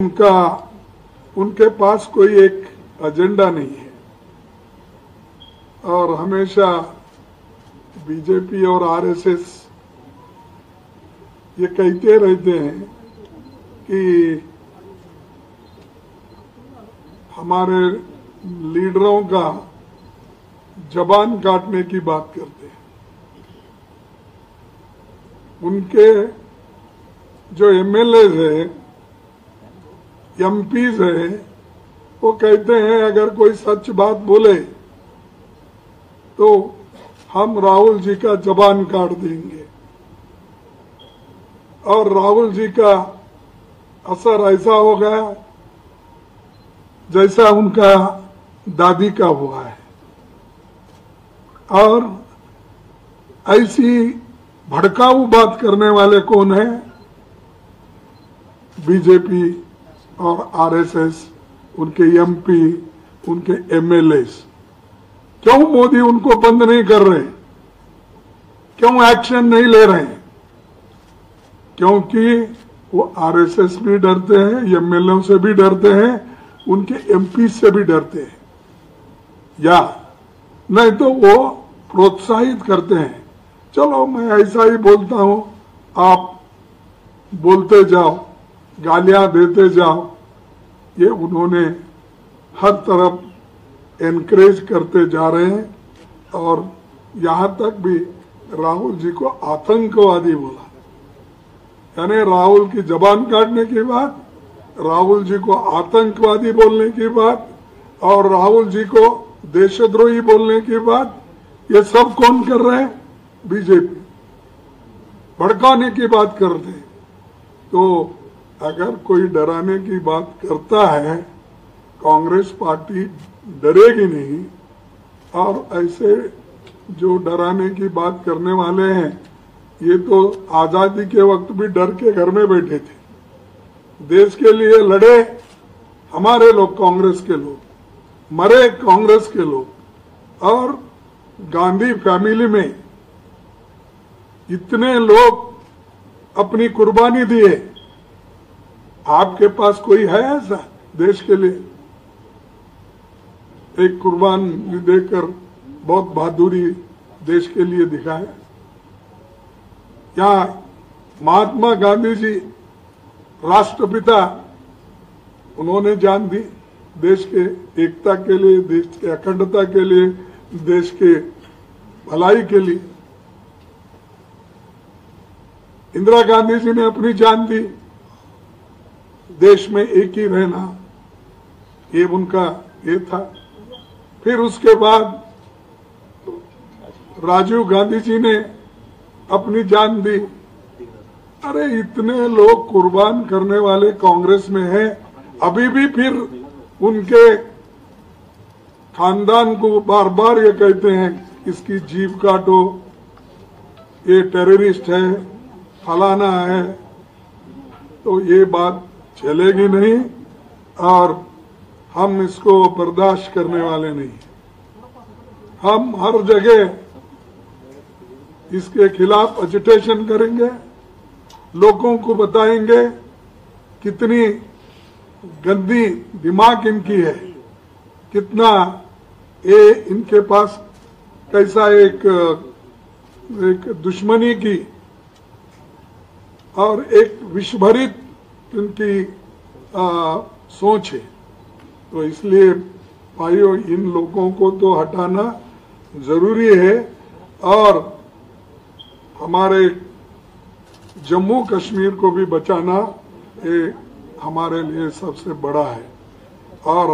उनका, उनके पास कोई एक एजेंडा नहीं है। और हमेशा बीजेपी और आरएसएस ये कहते रहते हैं कि हमारे लीडरों का जबान काटने की बात करते हैं। उनके जो एमएलए है एमपीज है वो कहते हैं, अगर कोई सच बात बोले तो हम राहुल जी का जबान काट देंगे। और राहुल जी का असर ऐसा हो गया, जैसा उनका दादी का हुआ है। और ऐसी भड़काऊ बात करने वाले कौन है? बीजेपी और आरएसएस उनके एमपी उनके एमएलए क्यों मोदी उनको बंद नहीं कर रहे क्यों एक्शन नहीं ले रहे क्योंकि वो आरएसएस भी डरते हैं एमएलए से भी डरते हैं, उनके एमपी से भी डरते हैं। या, नहीं तो वो प्रोत्साहित करते हैं। चलो, मैं ऐसा ही बोलता हूँ, आप बोलते जाओ। गालियाँ देते जाओ, ये उन्होंने हर तरफ़ एनकरेज करते जा रहे हैं और यहाँ तक भी राहुल जी को आतंकवादी बोला। यानी राहुल की जबान काटने की बात, राहुल जी को आतंकवादी बोलने की बात और राहुल जी को देशद्रोही बोलने की बात, ये सब कौन कर रहे हैं? बीजेपी। भड़काने की बात करते तो अगर कोई डराने की बात करता है, कांग्रेस पार्टी डरेगी नहीं, और ऐसे जो डराने की बात करने वाले हैं, ये तो आज़ादी के वक्त भी डर के घर में बैठे थे। देश के लिए लड़े हमारे लोग, कांग्रेस के लोग, मरे कांग्रेस के लोग, और गांधी फैमिली में इतने लोग अपनी कुर्बानी दिए। आपके पास कोई है ऐसा देश के लिए? एक कुर्बान देकर बहुत बहादुरी देश के लिए दिखाया यहाँ महात्मा गांधी जी राष्ट्रपिता, उन्होंने जान दी देश के एकता के लिए, देश के अखंडता के लिए, देश के भलाई के लिए। इंदिरा गांधी जी ने अपनी जान दी। देश में एक ही रहना ये उनका ये था। फिर उसके बाद राजीव गांधी जी ने अपनी जान दी। अरे इतने लोग कुर्बान करने वाले कांग्रेस में हैं। अभी भी फिर उनके खानदान को बार बार ये कहते हैं, इसकी जीव काटो, ये टेररिस्ट है, फलाना है। तो ये बात चलेगी नहीं और हम इसको बर्दाश्त करने वाले नहीं। हम हर जगह इसके खिलाफ एजिटेशन करेंगे, लोगों को बताएँगे कितनी गंदी दिमाग इनकी है, कितना ये इनके पास कैसा एक एक दुश्मनी की और एक विश्वभरित इनकी आ, सोच है। तो इसलिए भाइयों इन लोगों को तो हटाना ज़रूरी है और हमारे जम्मू कश्मीर को भी बचाना ये हमारे लिए सबसे बड़ा है। और